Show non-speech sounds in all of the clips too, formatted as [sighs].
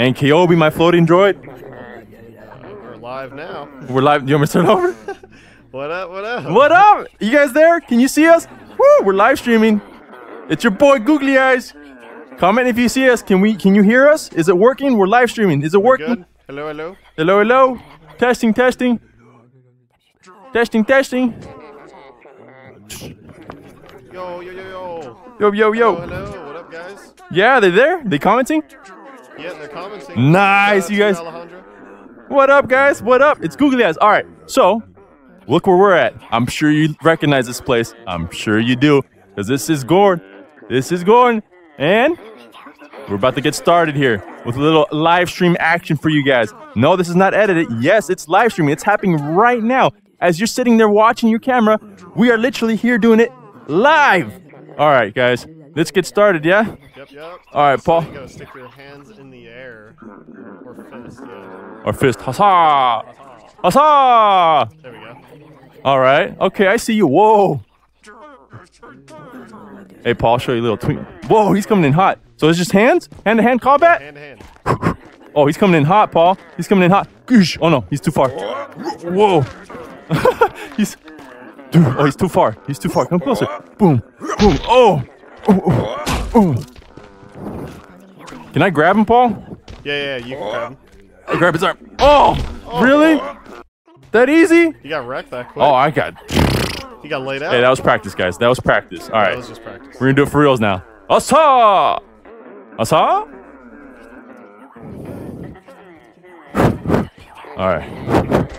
And Kyobi, my floating droid. We're live now. We're live. You want me to turn over? [laughs] What up? What up? What up? You guys there? Can you see us? Woo! We're live streaming. It's your boy Googly Eyes. Comment if you see us. Can we? Can you hear us? Is it working? We're live streaming. Is it working? Hello, hello. Hello, hello. Testing, testing. Testing, testing. Yo, yo, yo, yo. Yo, yo, Hello, yo. hello. What up, guys? Yeah, they there? They commenting? Yeah, they're commenting. Nice, out you guys. Alejandro. What up, guys? What up? It's Googly Eyes. All right, so look where we're at. I'm sure you recognize this place. I'm sure you do, because this is Gorn. This is Gorn, and we're about to get started here with a little live stream action for you guys. No, this is not edited. Yes, it's live streaming. It's happening right now. As you're sitting there watching your camera, we are literally here doing it live. All right, guys, let's get started. Yeah. Yep, yep. All right, Paul. You gotta stick your hands in the air. Or fist, yeah. Or fist. Huzzah! Huzzah! There we go. All right. Okay, I see you. Whoa. Hey, Paul, I'll show you a little tweet. Whoa, he's coming in hot. So it's just hands? Hand to hand combat? Hand to hand. [laughs] Oh, he's coming in hot, Paul. He's coming in hot. Oh, no, he's too far. Whoa. [laughs] he's. Dude, oh, he's too far. He's too far. Come closer. Boom. Boom. Oh. Oh, oh, oh. Can I grab him, Paul? Yeah, yeah, you can grab him. I grab his arm. Oh, oh. really? That easy? You got wrecked that quick. Oh, I got. you got laid out. Hey, that was practice, guys. That was practice. All right. That right. was just practice. We're gonna do it for reals now. Asa! Asa? Alright.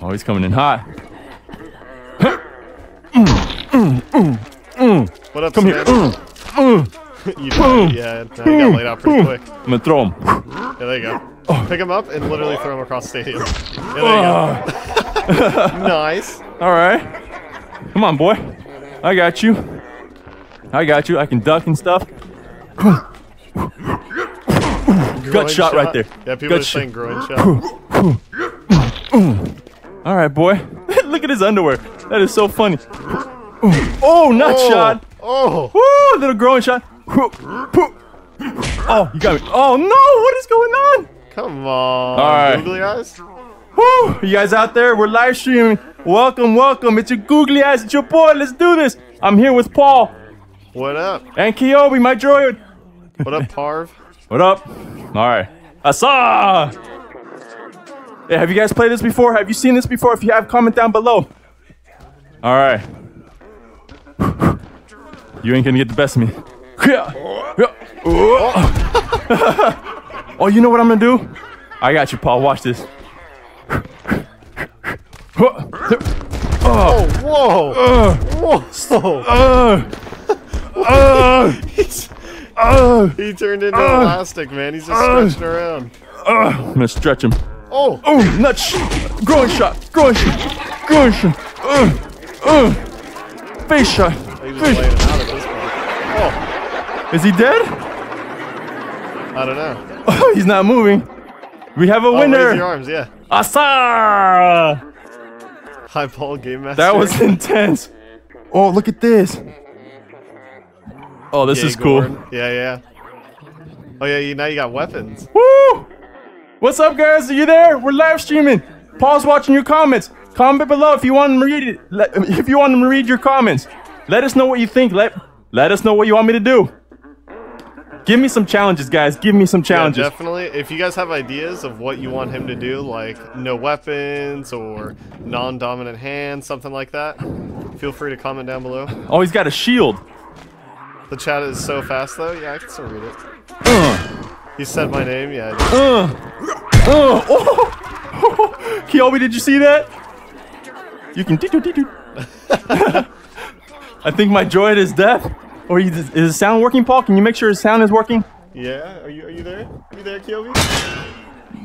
Oh, he's coming in hot. What up, Come here. Samantha? [laughs] Mm, mm. you died, yeah, no, you got laid out pretty mm. quick. Mm. I'm gonna throw him. Yeah, there you go. Oh. Pick him up and literally throw him across the stadium. Yeah, there you go. Ah. [laughs] [laughs] nice. Alright. Come on, boy. I got you. I got you. I can duck and stuff. Groin shot right there. Yeah, people Gut are shot. saying groin [gasps] shot. Mm. All right, boy. [laughs] Look at his underwear. That is so funny. Oh, nut Oh, shot. Oh, Woo, little growing shot. Oh, you got me. Oh no, what is going on? come on. right. Googly eyes. Woo, you guys out there, we're live streaming. Welcome, welcome. It's your googly eyes. It's your boy. Let's do this. I'm here with Paul What up? and Kyobi, my droid. What up, Parv? What up? All right. Asa! Hey, have you guys played this before? Have you seen this before? If you have, comment down below. All right. You ain't gonna get the best of me. [laughs] Oh, you know what I'm gonna do? I got you, Paul. Watch this. Oh, whoa. Whoa. Uh, uh, He's- uh, he turned into elastic, man. He's just stretching around. uh. I'm gonna stretch him. Oh, Oh, nut sh- growing shot, growing shot, growing shot. Uh, uh. Face shot. Face. laying it out at this point. Oh, Is he dead? I don't know. Oh, he's not moving. We have a Oh, raise your winner. arms, yeah. Asa! High ball game master. That was intense. Oh, look at this. Oh, this Yeah, is cool. Yeah, yeah. Oh yeah, you now you got weapons. Woo! What's up, guys? Are you there? We're live streaming. Paul's watching your comments. Comment below if you want to read it. If you want to read your comments. Let us know what you think. Let let us know what you want me to do. Give me some challenges, guys. Give me some Yeah, challenges. definitely. If you guys have ideas of what you want him to do, like no weapons or non-dominant hand, something like that, feel free to comment down below. oh, he's got a shield. The chat is so fast though. Yeah, I can still read it. Uh, He said my name. Yeah. uh, uh, oh. [laughs] Kyobi, did you see that? You can. dee-doo-dee-doo. [laughs] I think my droid is deaf. Or is is his sound working, Paul? Can you make sure his sound is working? Yeah. Are you Are you there? Are you there, Kyobi?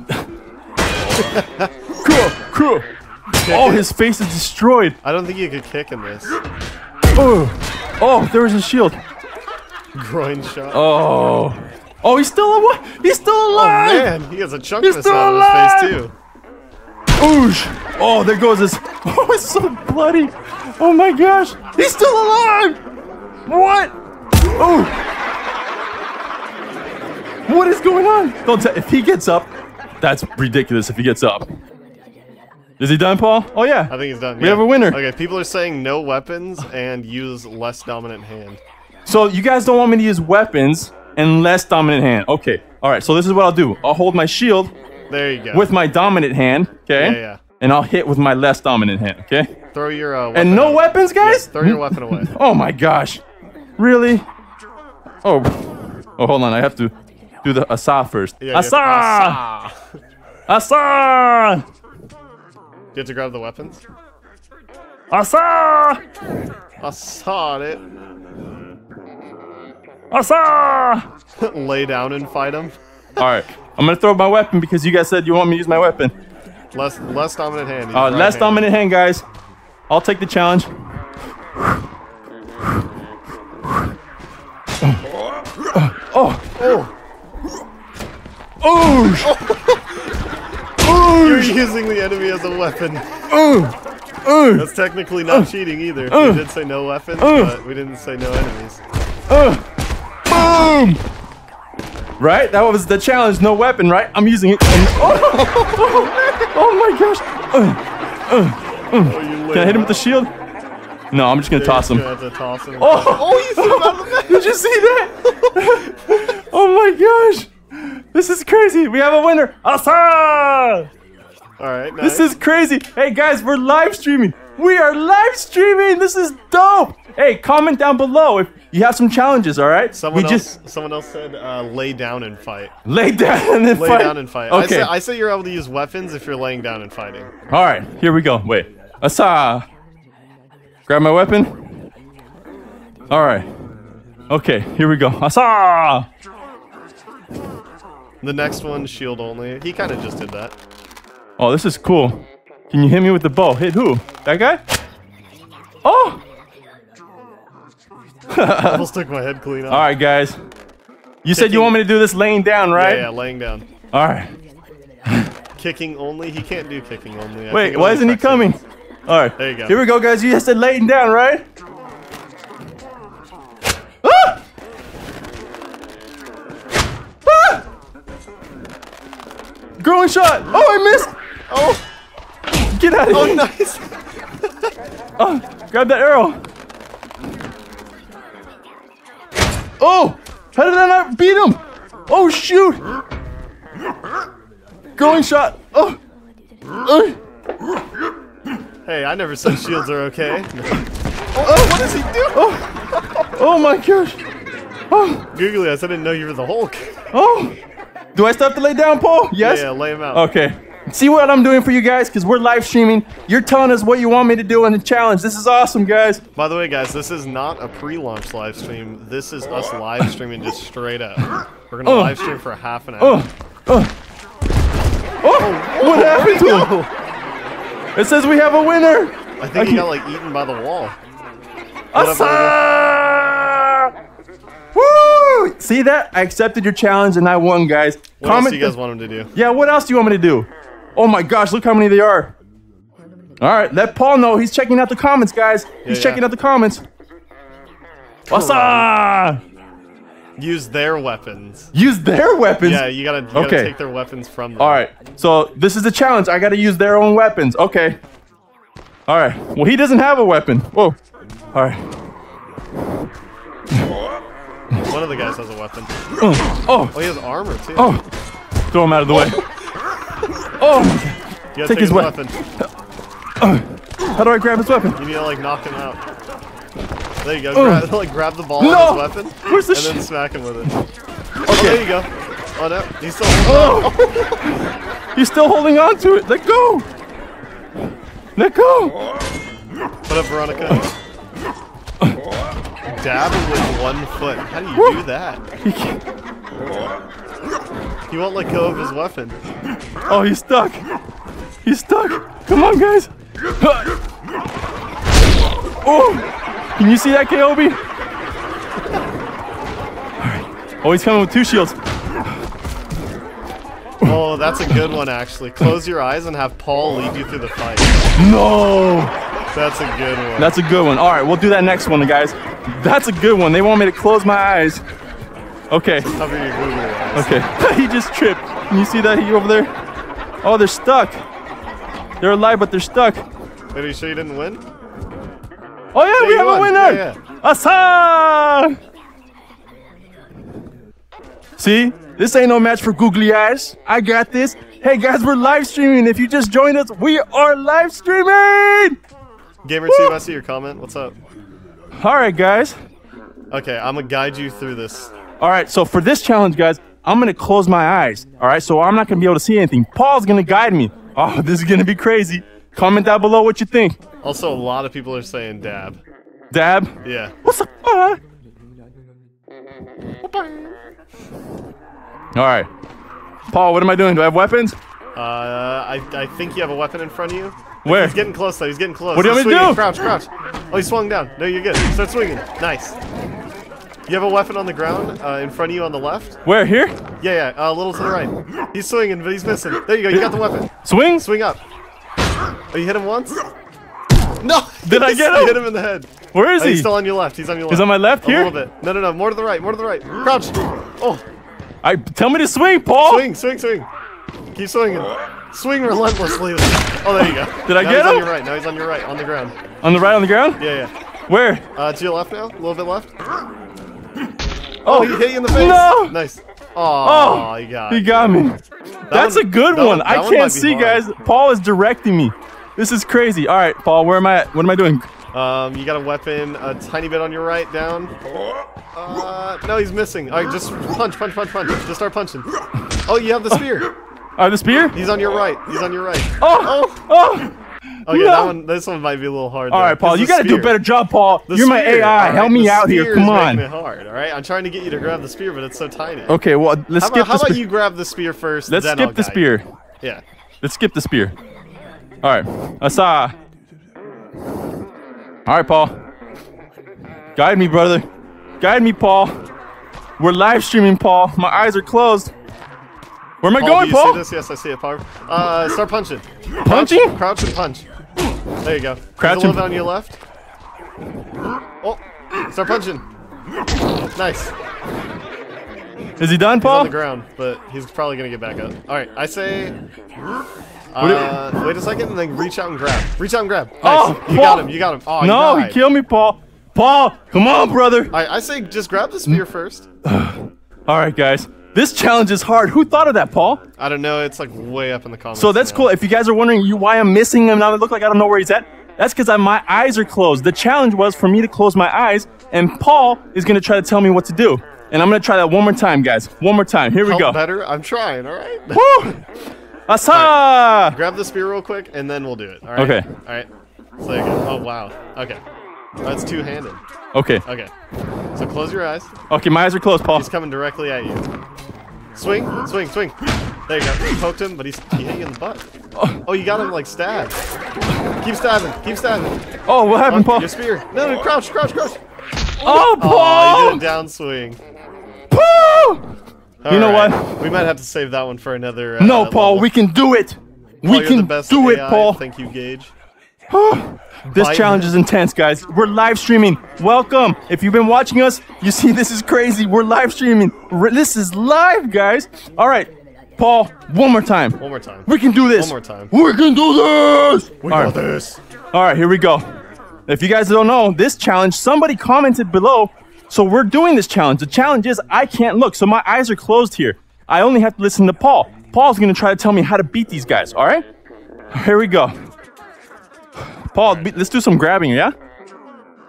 [laughs] Cool, cool. Oh, his face is destroyed. I don't think you could kick in this. Oh, oh, there was a shield. Groin shot. Oh, oh, he's still alive. He's still alive! Oh, alive. man, he has a chunk He's of still alive! his face too. Oosh. Oh, there goes his. [laughs] Oh, it's so bloody. Oh my gosh, he's still alive. What? Oh. What is going on? Don't tell. If he gets up, that's ridiculous. If he gets up. Is he done, Paul? Oh yeah. I think he's done. We have a winner. Okay, people are saying no weapons and use less dominant hand. So you guys don't want me to use weapons and less dominant hand. Okay. All right. So this is what I'll do. I'll hold my shield There you go. with my dominant hand. Okay. Yeah, yeah. And I'll hit with my less dominant hand. Okay. throw your uh, And no weapons, guys. throw your weapon away. [laughs] Oh my gosh. Really? Oh. Oh, hold on. I have to do the asa first. Yeah, have to- asa! Asa. Asa! You have to grab the weapons. Asa! I saw it. Asa! [laughs] Lay down and fight him. All right. I'm gonna throw my weapon because you guys said you want me to use my weapon. Less less dominant hand. use Uh, less hand. dominant hand, guys. I'll take the challenge. Oh. Oh. [laughs] You're using the enemy as a weapon. Oh. That's technically not cheating either. We did say no weapons, but we didn't say no enemies. Boom! Right? That was the challenge. No weapon, right? I'm using it. and- oh, oh, oh my gosh. Oh, you Can I hit him with the shield? No, I'm just gonna toss him. To toss him. Oh, oh, you threw him out of the [laughs] map. Did you see that? [laughs] oh my gosh. This is crazy. We have a winner. Asa! All right, nice. This is crazy. Hey guys, we're live streaming. We are live streaming. This is dope. Hey, comment down below if you have some challenges, all right? Someone we else, just someone else said uh, lay down and fight. lay down and Lay fight. down and fight. I Okay. say, I say you're able to use weapons if you're laying down and fighting. All right, here we go. Wait. Asa. Grab my weapon. All right. Okay, here we go. Asa. The next one, shield only. He kind of just did that. Oh, this is cool. Can you hit me with the bow? Hit who? That guy? Oh! [laughs] Almost took my head clean off. All right, guys. You said you want me to do this laying down, right? yeah, laying down. All right. Kicking only. He can't do kicking only. I Wait, why isn't he coming? him. All right. There you go. Here we go, guys. You just said laying down, right? Ah! Ah! Growing shot. Oh, I missed. Oh, Get out of oh, here. nice. [laughs] Oh, grab that arrow. Oh, how did I not beat him? Oh, shoot. Going shot. Oh. Uh. Hey, I never said shields are okay. oh, what does he do? Oh my gosh. Oh, Googly eyes, I didn't know you were the Hulk. oh. Do I still have to lay down, Paul? Yes? Yeah, yeah, lay him out. Okay. See what I'm doing for you guys? Because we're live streaming. You're telling us what you want me to do in the challenge. This is awesome, guys. By the way, guys, this is not a pre-launch live stream. This is us live streaming just straight up. We're gonna Oh. live stream for half an oh. hour. Oh, oh. Oh, what happened to him? Oh, it says we have a winner. I think he got like eaten by the wall. Asa! Woo! See that? I accepted your challenge and I won, guys. What else do you guys want him to do? yeah, what else do you want me to do? Oh my gosh, look how many there are. All right, let Paul know he's checking out the comments, guys. He's Yeah, checking yeah. out the comments. Asa! Use their weapons. Use their weapons. Yeah, you gotta, you gotta Okay. take their weapons from them. All right. So this is the challenge. I got to use their own weapons. Okay. All right. Well, he doesn't have a weapon. Whoa. All right. One of the guys has a weapon. Oh. Oh, he has armor too. Oh. Throw him out of the way. Oh. my God. you gotta take take, his his we- weapon. How do I grab his weapon? You need to like knock him out. There you go. Oh. Grab, like grab the ball No! with his weapon. Where's the and then smack him with it. Oh, there you go. Oh no, he's still. Oh. [laughs] He's still holding on to it. Let go. Let go. What up, Veronica? Dab with one foot. How do you do that? He won't let go of his weapon. Oh, he's stuck. He's stuck. Come on, guys. Oh, can you see that, KOB? Oh, he's coming with two shields. Oh, that's a good one actually. Close your eyes and have Paul lead you through the fight. No. That's a good one. That's a good one. All right, we'll do that next one, guys. That's a good one. They want me to close my eyes. Okay. Cover your googly eyes. Okay. [laughs] he just tripped. Can you see that he over there? Oh, they're stuck. They're alive, but they're stuck. Are you sure you didn't win? Oh yeah, Yeah, we have a winner. Yeah, Asa! See, this ain't no match for googly eyes. I got this. Hey guys, we're live streaming. If you just joined us, we are live streaming. Gamer2, I see your comment. What's up? All right, guys. Okay, I'm gonna guide you through this. All right, so for this challenge, guys, I'm gonna close my eyes. All right, so I'm not gonna be able to see anything. Paul's gonna guide me. Oh, [laughs] this is gonna be crazy. Comment down below what you think. Also, a lot of people are saying dab. Dab. Yeah. What's up? All right, Paul. What am I doing? Do I have weapons? Uh, I, I think you have a weapon in front of you. Where? He's getting close though. He's getting close. What do you want me to do? Crouch, crouch. Oh, he swung down. No, you're good. Start swinging. Nice. You have a weapon on the ground uh, in front of you on the left. Where? Here? Yeah, yeah. Uh, a little to the right. He's swinging, but he's missing. There you go. You got the weapon. Swing. Swing up. Oh, you hit him once? No. Did I get [laughs] You him? hit him in the head. Where is Oh, he? he's still on your left. He's on your left. He's on my left A here? little bit. No, no, no. More to the right. More to the right. Crouch. Oh, I tell me to swing, Paul. swing, swing, swing. Keep swinging. Swing relentlessly. Oh, there you go. Did I now get he's on your right. Now he's on your right, on the ground. On the right, on the ground. Yeah, yeah. Where? Uh, to your left now. A little bit left. Oh, he hit you in the face. No. Nice. Oh, Oh, you got. He got me. That's one- a good that one. one- I can't be see, hard. guys. Paul is directing me. This is crazy. All right, Paul. Where am I? At? What am I doing? Um, you got a weapon a tiny bit on your right, down. Uh, no, he's missing. All right, just punch, punch, punch, punch. Just start punching. Oh, you have the spear. Uh, the spear. He's on your right. He's on your right. Oh, oh. Okay, No. that one. This one might be a little hard. All though, right, Paul. You got to do a better job, Paul. the You're my AI. all Help me out here. spear Come on. Hard. All right, I'm trying to get you to grab the spear, but it's so tiny. Okay. Well, let's How skip about, how about you grab the spear first? Let's then skip I'll the spear. you. Yeah. Let's skip the spear. All right. Asa. All right, Paul. Guide me, brother. Guide me, Paul. We're live streaming, Paul. My eyes are closed. Where am I Paul, going, do you Paul? see this? Yes, I see it, Paul. Uh, start punching. Punching? Crouch, crouch and punch. There you go. Crouch There's a on your left. Oh, start punching. Nice. Is he done, He's on the ground, but he's probably gonna get back up. All right, I say. Uh, wait a second, and then reach out and grab. Reach out and grab. Nice. Oh, you Paul. got him. You got him. Oh, no, you he killed me, Paul. Paul, come on, brother. All right, I say just grab the spear first. [sighs] All right, guys. This challenge is hard. Who thought of that, Paul? I don't know. It's like way up in the comments. So that's now. cool. If you guys are wondering you, why I'm missing him now, it look like I don't know where he's at. That's because my eyes are closed. The challenge was for me to close my eyes, and Paul is gonna try to tell me what to do. And I'm gonna try that one more time, guys. One more time. Here we Help go. better. I'm trying. All right. Woo! [laughs] Asa! grab the spear real quick, and then we'll do it. All right. Okay. All right. So you go. Oh wow. Okay. That's two-handed. Okay. Okay. So close your eyes. Okay, my eyes are closed, Paul. He's coming directly at you. Swing, swing, swing. There you go. You poked him, but he's he hit you in the butt. Oh, you got him like stabbed. Keep stabbing. Keep stabbing. Oh, what Oh, happened, Paul? Your spear. No, no, crouch, crouch, crouch. Oh, Paul! Oh, you did a downswing. Paul! You know what? We might have to save that one for another. Uh, No, Paul, level. we can do it. Paul, We can best do it, Paul. Thank you, Gage. This challenge is intense, guys. We're live streaming. Welcome. If you've been watching us, you see this is crazy. We're live streaming. This is live, guys. All right, Paul, one more time. One more time. We can do this. One more time. We can do this. We All got right. this. All right, here we go. If you guys don't know, this challenge, somebody commented below. So we're doing this challenge. The challenge is I can't look, so my eyes are closed here. I only have to listen to Paul. Paul's gonna try to tell me how to beat these guys, all right? Here we go. Paul, be- let's do some grabbing, yeah?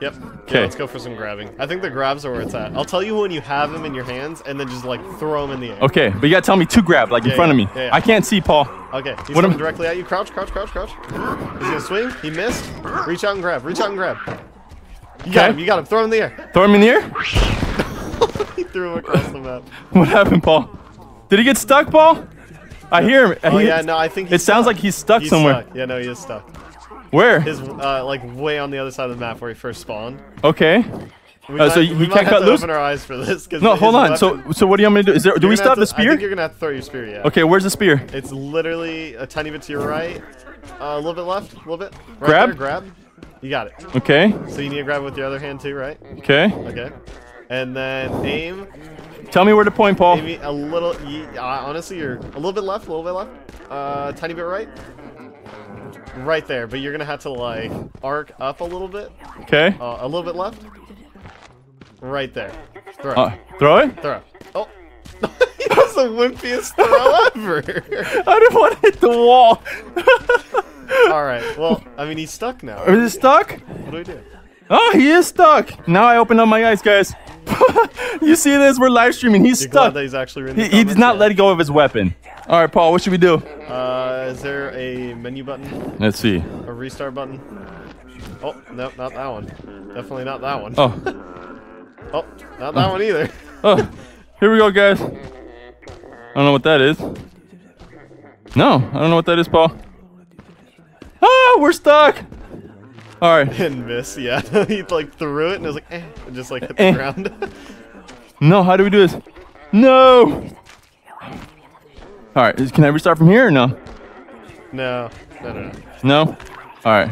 Yep. Okay. Yeah, let's go for some grabbing. I think the grabs are where it's at. I'll tell you when you have them in your hands, and then just like throw them in the air. Okay, but you gotta tell me to grab, like in Yeah, front of me. yeah, yeah. I can't see, Paul. Okay. He's What am- coming directly at you. Crouch, crouch, crouch, crouch. He's gonna swing. He missed. Reach out and grab. Reach out and grab. You got Okay. him. You got him. Throw him in the air. Throw him in the air? [laughs] he threw him across the map. [laughs] What happened, Paul? Did he get stuck, Paul? I hear him. Oh yeah, no, I think It he's sounds like he's stuck He's somewhere. stuck. Yeah, no, he is stuck. Where? His uh, like way on the other side of the map where he first spawned. Okay. We Uh, so might- he we can't cut loose? Open our eyes for this. No, hold on. weapon- So, so what do you want me to do? Is there? Do we gonna still have have the to- I think spear? you're gonna have to throw your spear. Yeah. Okay, where's the spear? It's literally a tiny bit to your right, uh, a little bit left, a little bit. Right Grab? There, grab. You got it. Okay. So you need to grab it with your other hand too, right? Okay. Okay. And then aim Tell me where to point, Paul. Maybe a little. Uh, honestly, you're a little bit left, a little bit left. Uh, tiny bit right. Right there, but you're gonna have to like arc up a little bit. Okay. Uh, a little bit left. Right there. Throw. Uh, throw it. throw. Oh. [laughs] That's the wimpiest throw ever. I didn't want to hit the wall. [laughs] All right. Well, I mean, he's stuck now. Is it stuck? What do we do? Oh, he is stuck. Now I open up my eyes, guys. [laughs] you see this? We're live streaming. He's You're stuck. he's actually He, he does comments? not Yeah. let go of his weapon. All right, Paul. What should we do? Uh, is there a menu button? Let's see. A restart button? Oh, no, not that one. Definitely not that one. Oh, [laughs] Oh, not that one either. [laughs] oh. Here we go, guys. I don't know what that is. No, I don't know what that is, Paul. Ah, we're stuck. All right. [laughs] and miss, yeah. [laughs] he like threw it and it was like, eh, and just like hit the Eh. ground. [laughs] No, how do we do this? No. All right. Can I restart from here or no? no, no, no, No. All right.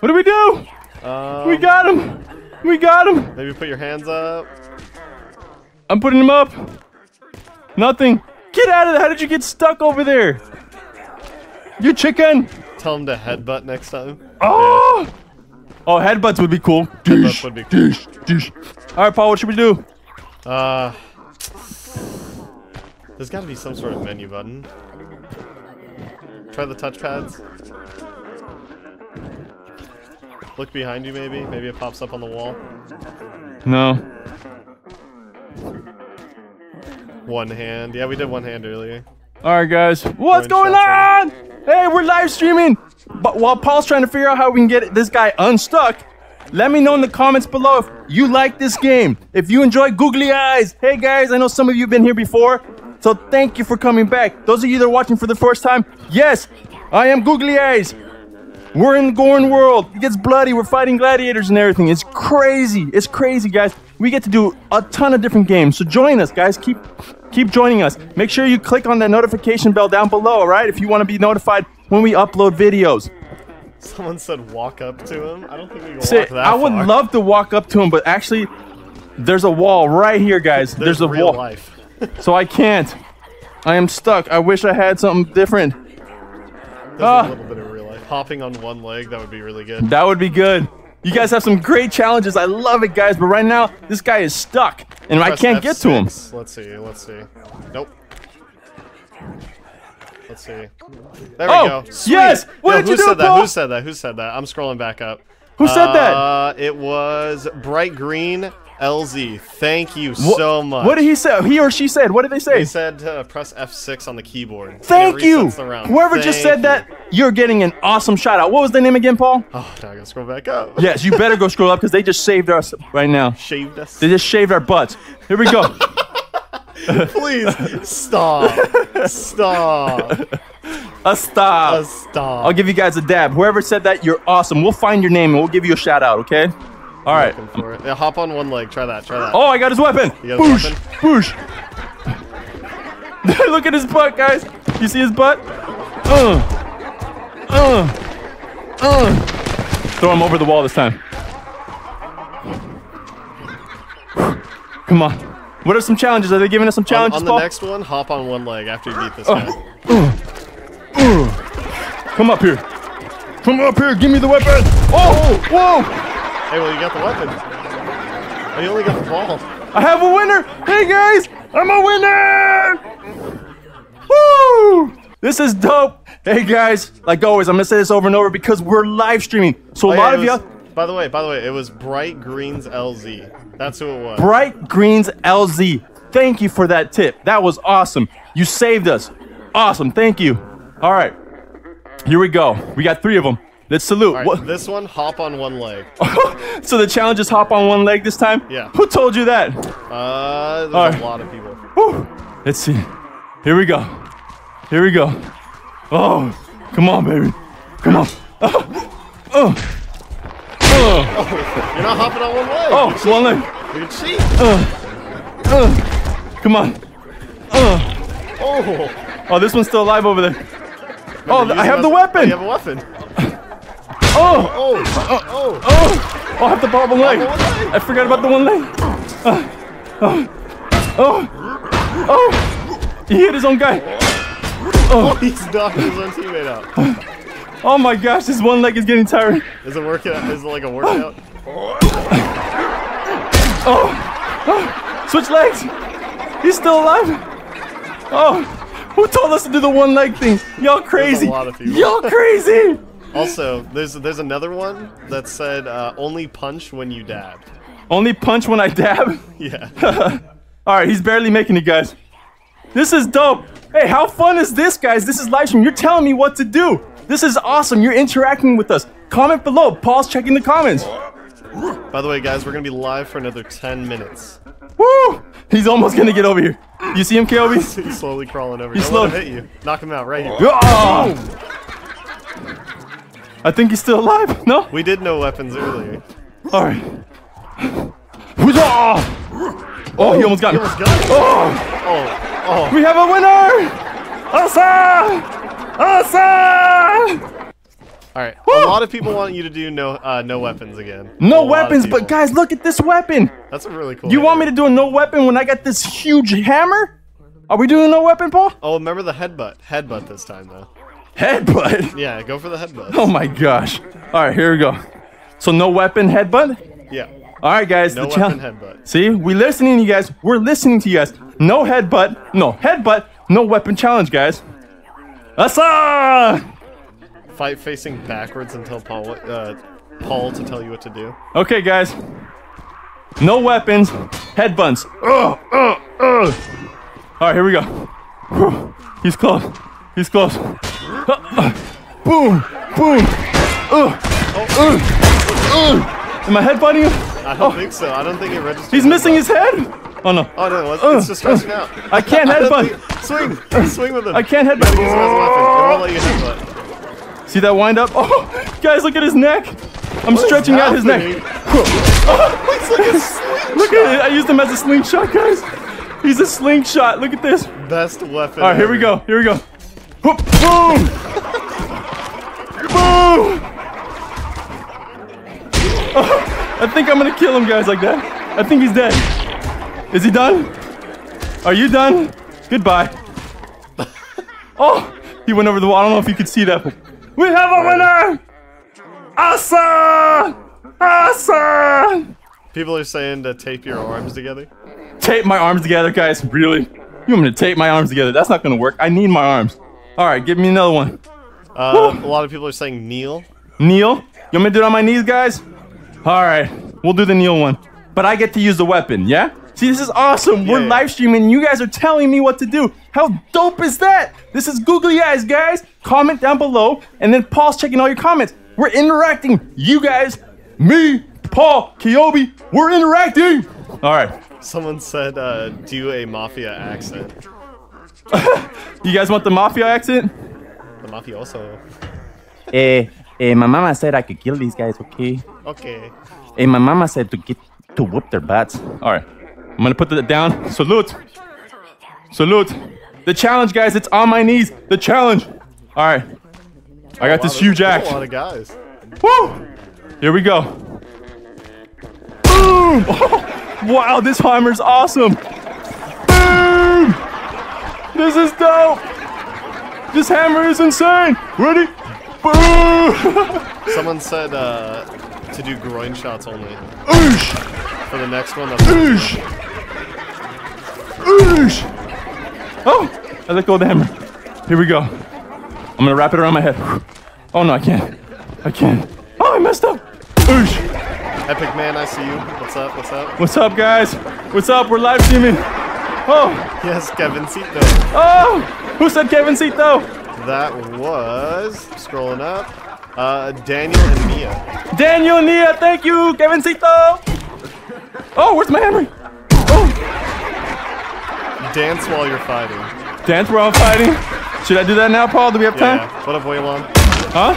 What do we do? Um, We got him. We got him. maybe put your hands up. I'm putting him up. Nothing. Get out of there. How did you get stuck over there? You chicken. Tell him to headbutt next time. Oh. Oh, headbutts would be cool. Headbutts would be cool. Dish, dish. All right, Paul. What should we do? Uh, there's got to be some sort of menu button. Try the touchpads. Look behind you, maybe. Maybe it pops up on the wall. No. One hand. Yeah, we did one hand earlier. All right, guys. What's going on? Hey, we're live streaming. But while Paul's trying to figure out how we can get this guy unstuck, let me know in the comments below if you like this game. If you enjoy Googly Eyes. Hey, guys, I know some of you have been here before. So thank you for coming back. Those of you that are watching for the first time, yes, I am Googly Eyes. We're in the Gorn world. It gets bloody. We're fighting gladiators and everything. It's crazy. It's crazy, guys. We get to do a ton of different games. So join us, guys. Keep keep joining us. Make sure you click on that notification bell down below, all right? If you want to be notified when we upload videos. Someone said walk up to him. I don't think we can Say, walk that I would far. love to walk up to him, but actually, there's a wall right here, guys. There's, There's, a wall. life. [laughs] So I can't. I am stuck. I wish I had something different. There's Ah. a little bit of real life. Hopping on one leg, that would be really good. That would be good. You guys have some great challenges. I love it, guys. But right now, this guy is stuck, and I can't get to him. Let's see. Let's see. Nope. Let's see. There we Oh, go. Sweet. yes! What Yo, did you who do, said that? Paul? Who said that? Who said that? I'm scrolling back up. Who said that? Uh, it was bright green LZ. Thank you so much. What did he say? He or she said? What did they say? He said uh, press F6 on the keyboard. Thank you. resets the round. Whoever just Thank said that, you're getting an awesome shout out. What was the name again, Paul? Oh, now I gotta scroll back up. Yes, you better go scroll up because they just shaved us right now. Shaved us. They just shaved our butts. Here we go. [laughs] Please stop. stop. a stop. Uh, stop. I'll give you guys a dab. Whoever said that, you're awesome. We'll find your name and we'll give you a shout out, okay? All right. Looking for it. Yeah, hop on one leg. Try that. Try that. Oh, I got his weapon. Got his Boosh. weapon? Boosh. [laughs] Look at his butt, guys. You see his butt? Uh. Uh. Uh. Throw him over the wall this time. Come on. What are some challenges? Are they giving us some challenges, on the Paul? next one, hop on one leg after you beat this Oh. guy. Come up here. Come up here. Give me the weapon. Oh, whoa. Hey, well, you got the weapon. Oh, you only got the ball. I have a winner! Hey guys, I'm a winner! Woo! This is dope. Hey guys, like always, I'm gonna say this over and over because we're live streaming. So a Oh, yeah, lot of you, By the way, by the way, it was Bright Greens LZ. That's who it was. Bright Greens LZ. Thank you for that tip. That was awesome. You saved us. Awesome. Thank you. All right, here we go. We got three of them. Let's salute. Right, this one, hop on one leg. [laughs] so the challenge is hop on one leg this time. Yeah. Who told you that? Uh, there's All a right. lot of people. Whew. Let's see. Here we go. Here we go. Oh, come on, baby. Come on. Oh, oh, oh, [laughs] You're not hopping on one leg. oh, one leg. You can cheat. Uh. Uh. Come on. Oh, Oh. oh, this one's still alive over there. Oh, I have the Oh, weapon. you have a weapon. Oh, Oh. Oh. oh, oh, I have the bottom leg. One leg. I forgot about the one leg. Oh, oh. Oh! Oh! He hit his own guy. Oh, [laughs] he's knocking his own teammate out. Oh my gosh, his one leg is getting tired. Is it working? Is it like a workout? Oh! oh! Switch legs. He's still alive. Oh, who told us to do the one leg thing? Y'all crazy. lot of people. Y'all crazy. Also, there's there's another one that said uh, only punch when you dab. Only punch when I dab. [laughs] Yeah. [laughs] All right, he's barely making it, guys. This is dope. Hey, how fun is this, guys? This is live stream. You're telling me what to do. This is awesome. You're interacting with us. Comment below. Paul's checking the comments. By the way, guys, we're gonna be live for another 10 minutes. Woo! He's almost gonna get over here. You see him, KLB? [laughs] He's slowly crawling over. He's Don't slow. hit you. Knock him out right here. Ah! I think he's still alive. [laughs] No? We did no weapons earlier. All right. Huzzah! Oh, he almost got He me. almost got. Oh, Oh, oh. we have a winner! Asa! Asa! All right. A lot of people want you to do no uh, no weapons again. No A weapons, but guys, look at this weapon. That's a really cool. You want me to do a no weapon when I got this huge hammer? Are we doing no weapon, Paul? Oh, remember the headbutt. Headbutt this time though. Headbutt. Yeah, go for the headbutt. Oh my gosh. All right, here we go. So no weapon headbutt. Yeah. All right, guys. No the weapon challenge. headbutt. See, we listening to you guys. We're listening to you guys. No headbutt. No headbutt. No weapon challenge, guys. Asa! Fight facing backwards until Paul uh, Paul to tell you what to do. Okay, guys. No weapons. Headbutts. Ugh, ugh, ugh. All right, here we go. Whew. He's close. He's close. Uh, uh. Boom. Boom. Ugh. Ugh. Ugh. Am I headbutting him? I don't think so. I don't think it registered. He's missing his head. Oh no. Oh no, it's, Ugh, it's just stretching out. I can't [laughs] I don't headbutt. think- Swing, swing with him. I can't You gotta use him as a weapon. It headbutt. won't let you headbutt. See that wind up? Oh, guys, look at his neck. I'm What stretching out his neck. It's [laughs] [laughs] like. Look at it. I used him as a slingshot, guys. He's a slingshot. Look at this. Best weapon. All right, here we go. Here we go. Whoop, boom. boom. Oh, I think I'm gonna kill him, guys, like that. I think he's dead. Is he done? Are you done? Goodbye. [laughs] Oh, he went over the wall. I don't know if you could see that. We have a winner! Asa! Asa! People are saying to tape your arms together. tape my arms together, guys. Really? You want me to tape my arms together? That's not gonna work. I need my arms. All right, give me another one. Uh, a lot of people are saying kneel. Kneel. You want me to do it on my knees, guys? All right, we'll do the kneel one. But I get to use the weapon, yeah? See, this is awesome. We're yeah. live streaming. and You guys are telling me what to do. How dope is that? This is Googly Eyes, guys. Comment down below, and then Paul's checking all your comments. We're interacting. You guys, me, Paul, Kyobi, we're interacting. All right. Someone said uh, do a mafia accent. [laughs] You guys want the mafia accent? The mafia also. Eh, eh, my mama said I could kill these guys, okay? Okay. Eh, my mama said to get to whoop their butts. All right. I'm gonna put that down. Salute. Salute. The challenge, guys. It's on my knees. The challenge. All right. I got this huge A axe. lot of guys. Woo! Here we go. Boom! [laughs] wow, this hammer's awesome. This is dope. This hammer is insane. Ready? Boom! [laughs] Someone said uh, to do groin shots only. Oosh! For the next one, that's Oosh! Oosh! Oh! I let go of the hammer. Here we go. I'm gonna wrap it around my head. Oh no, I can't. I can't. Oh, I messed up. Oosh! Epic Man, I see you. What's up? What's up? What's up, guys? What's up? We're live streaming. Oh! Yes, Kevin Cito. Oh! Who said Kevin Cito? That was scrolling up. Uh, Daniel and Mia. Daniel Nia, thank you, Kevin Cito! Oh, where's my hammer? Oh! Dance while you're fighting. Dance while I'm fighting. Should I do that now, Paul? Do we have time? Yeah. What up, Waylon? Huh?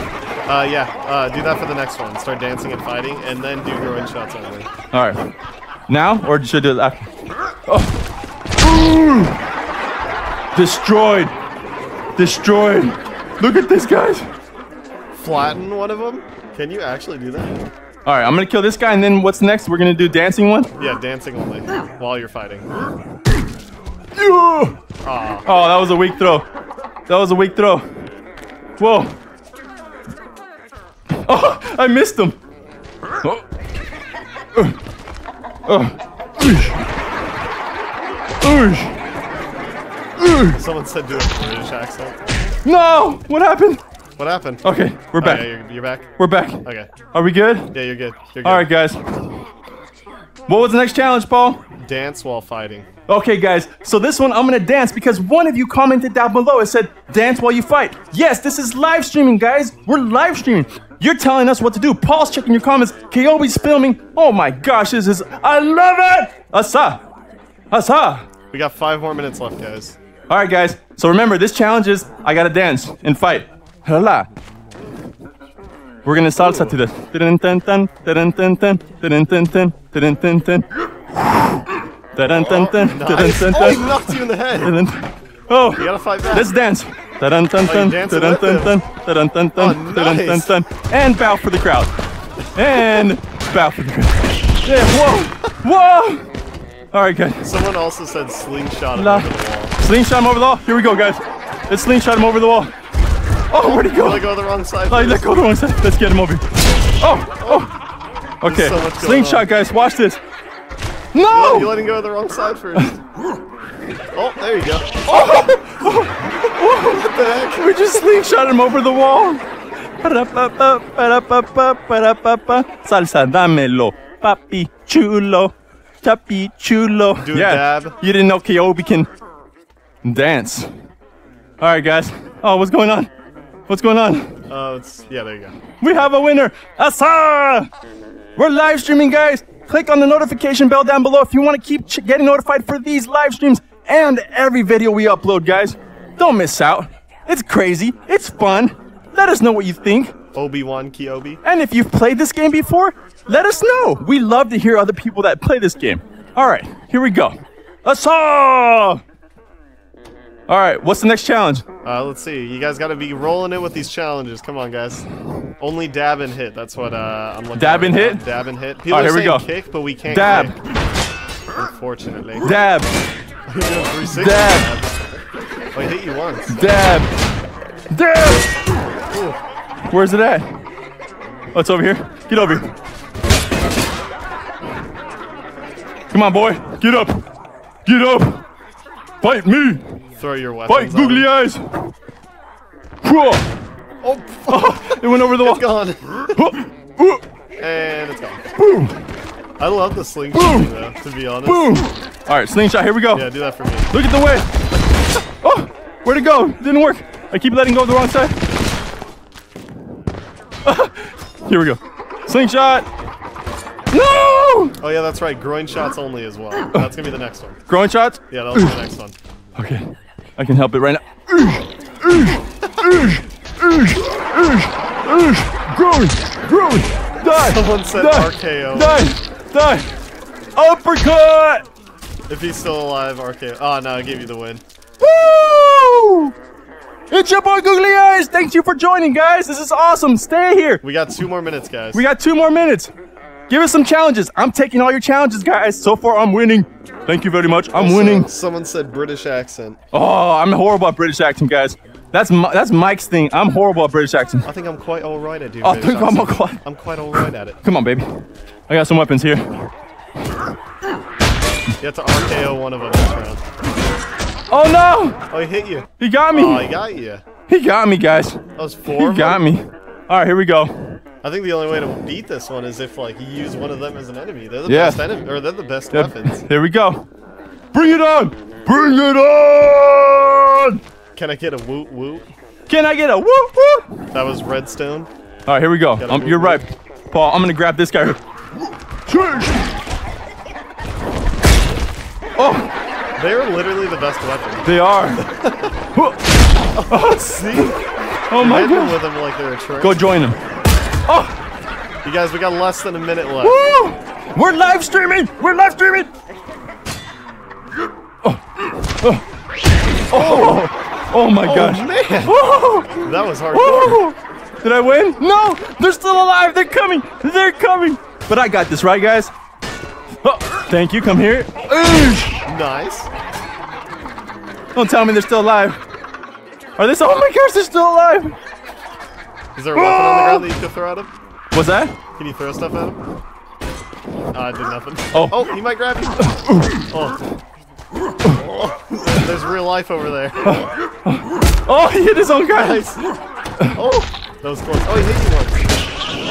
Uh, yeah. Uh, do that for the next one. Start dancing and fighting, and then do groin shots only. All right. Now, or should I do it after? Oh. Ooh. Destroyed. Destroyed. Look at this, guys. Flatten one of them. Can you actually do that? All right, I'm gonna kill this guy, and then what's next? We're gonna do dancing one. Yeah, dancing only while you're fighting. Yeah. Aw. Oh, that was a weak throw. That was a weak throw. Whoa. Oh, I missed him. Oh. Uh. Uh. Someone said do a British accent. No! What happened? What happened? Okay, we're Oh, back. yeah, you're, you're back? We're back. Okay. Are we good? Yeah, you're good. You're good. All right, guys. What was the next challenge, Paul? Dance while fighting. Okay, guys, so this one I'm gonna dance because one of you commented down below. It said, dance while you fight. Yes, this is live streaming, guys. We're live streaming. You're telling us what to do. Paul's checking your comments. Kyobi's filming. Oh my gosh, this is, I love it! Asa! Asa! We got five more minutes left, guys. All right, guys, so remember, this challenge is I gotta dance and fight. Hala. We're gonna salsa to this. Oh, he knocked you in the head. You Oh, gotta fight back. let's dance. Oh, Oh, and bow for the crowd. And bow for the crowd. Yeah, whoa, whoa. All right, guys. Someone also said slingshot him La- over the wall. Slingshot him over the wall. Here we go, guys. Let's slingshot him over the wall. Oh, where'd he go? Let go the wrong side. Oh, let first. go the wrong side. Let's get him over here. Oh, oh. Okay, so slingshot, on. guys. Watch this. No! You No! letting go of the wrong side first. [gasps] oh, there you go. Oh. [laughs] what the heck? We just slingshot him over the wall. Salsa, dámelo. Papi chulo. Papi chulo. Do yeah, dab. you didn't know Kyobi can dance. All right, guys. Oh, what's going on? What's going on? Oh, it's yeah. There you go. We have a winner. Asa! We're live streaming, guys. Click on the notification bell down below if you want to keep ch- getting notified for these live streams and every video we upload, guys. Don't miss out. It's crazy. It's fun. Let us know what you think. Obi Wan Kyobi. And if you've played this game before, let us know. We love to hear other people that play this game. All right, here we go. Asa! All right, what's the next challenge? Uh, let's see. You guys got to be rolling it with these challenges. Come on, guys. Only dab and hit. That's what uh, I'm looking. Dab at and right hit? now. Dab and hit. People All right, here we go. kick, but we can't. Dab. kick, Unfortunately. Dab, You're doing 360 Dab. Oh, I hit you once. dab, dab. Where's it at? Oh, it's over here. Get over here. Come on, boy. Get up. Get up. Fight me. Throw your Fight weapons. on googly eyes. Whoa. Oh, [laughs] It went over the wall. it's gone. And it's gone. Boom. I love the slingshot, Boom. though, to be honest. Boom. All right, slingshot. Here we go. Yeah, do that for me. Look at the way. Oh, where'd it go? Didn't work. I keep letting go of the wrong side. Here we go. Slingshot. No! Oh yeah, that's right. Groin shots only as well. That's gonna be the next one. Growing shots? Yeah, that'll be the next one. Okay. I can help it right now. Growing, growing. Die. Someone said die, RKO. Die. Die. Uppercut. If he's still alive, RKO. Oh ah, no, I gave you the win. Woo! It's your boy Googly Eyes. Thank you for joining, guys. This is awesome. Stay here. We got two more minutes, guys. We got two more minutes. Give us some challenges. I'm taking all your challenges, guys. So far, I'm winning. Thank you very much. I'm Also, winning. Someone said British accent. Oh, I'm horrible at British accent, guys. That's Mi- that's Mike's thing. I'm horrible at British accent. I think I'm quite alright at doing British think I'm quite- I'm quite alright at it. Come on, baby. I got some weapons here. You have to RKO one of them this round. Oh no! Oh, he hit you. He got me. Oh, he got you. He got me, guys. That was He four. of got me. All right, here we go. I think the only way to beat this one is if like you use one of them as an enemy. They're the Yeah. best enemy, or they're the best Yep. weapons. [laughs] Here we go. Bring it on! Bring it on! Can I get a woot woot? Can I get a woo woo? That was redstone. All right, here we go. Um, you're right, Paul. I'm gonna grab this guy. Oh, They're literally the best weapon. they are. [laughs] Oh, see? Oh my god. with them like they're a train. Go join them. Oh, You guys, we got less than a minute left. woo! We're live streaming. We're live streaming. Oh, oh, oh, oh my Oh gosh. man, Oh. that was hard. Oh! Did I win? No! They're still alive! They're coming! They're coming! But I got this, right, guys? Oh, thank you. Come here. Nice. Don't tell me they're still alive. Are they still? Oh my gosh, they're still alive. Is there a weapon on the ground that you could throw at him? What's that? Can you throw stuff at him? Oh, I did nothing. Oh. Oh, he might grab you. Oh. Oh, There's real life over there. Oh, he hit his own guy. Nice. Oh, that was close. Oh, he hit you once.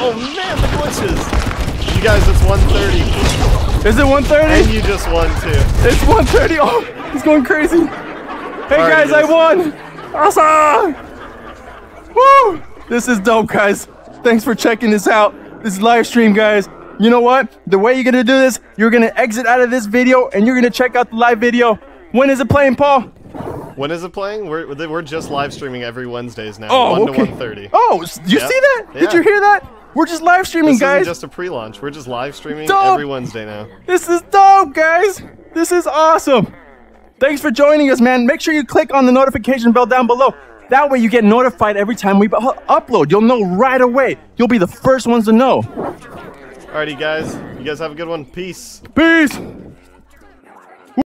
Oh man, the glitches. You guys, it's 130, Is it and you just won too. It's 130. Oh, he's going crazy. Hey Alright, guys, I won. Awesome. Woo! This is dope, guys. Thanks for checking this out. This is live stream, guys. You know what? The way you're gonna do this, you're gonna exit out of this video and you're gonna check out the live video. When is it playing, Paul? When is it playing? We're we're just live streaming every Wednesdays now, Oh, 1 okay. to 1:30. Oh, you Yeah. see that? Did you hear that? We're just live streaming, This guys. isn't just a pre-launch. We're just live streaming Dope. every Wednesday now. This is dope, guys. This is awesome. Thanks for joining us, man. Make sure you click on the notification bell down below. That way you get notified every time we upload. You'll know right away. You'll be the first ones to know. Alrighty, guys. You guys have a good one. Peace. Peace.